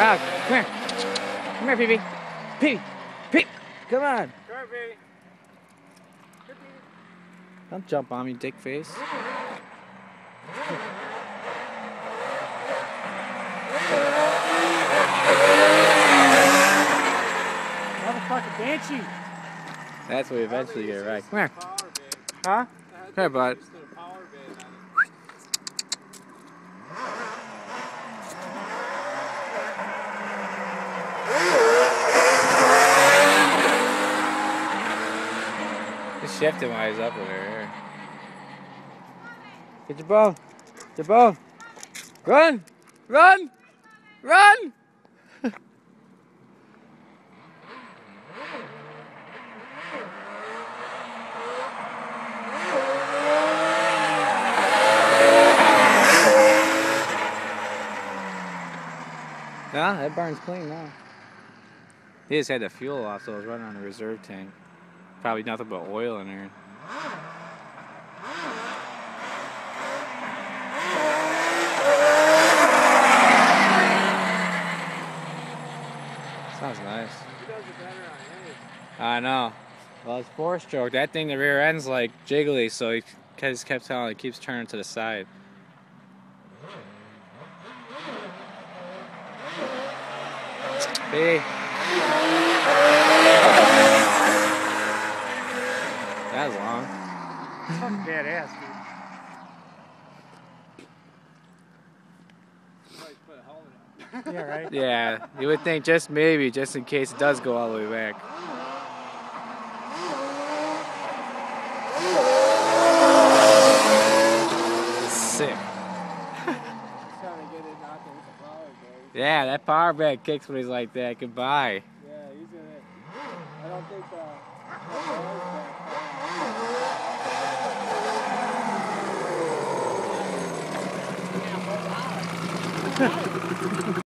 Ah, come here. Come here, Pee-Pee. Pee-Pee. Come on. Come here, baby. Don't jump on me, dick face. Motherfucking banshee. That's what we eventually get right. Come here. Huh? Come here, bud. Just a power band on it. Just shifting while he's up over here. Get your ball. Get your ball. Run! Run! Run! Nah, that barn's clean now. He just had the fuel off, so it was running on the reserve tank. Probably nothing but oil in there. Sounds nice. I know. Well, it's four stroke. That thing, the rear end's like jiggly, so he just kept telling it keeps turning to the side. Hey. That was long. Fucking badass, dude. Somebody put a helmet on. yeah, right? Yeah, you would think just maybe, just in case it does go all the way back. Sick. Trying to get it knocking with the power band. Yeah, that power band kicks when he's like that. Goodbye. Yeah, he's in it. I don't think uh, that boy's back.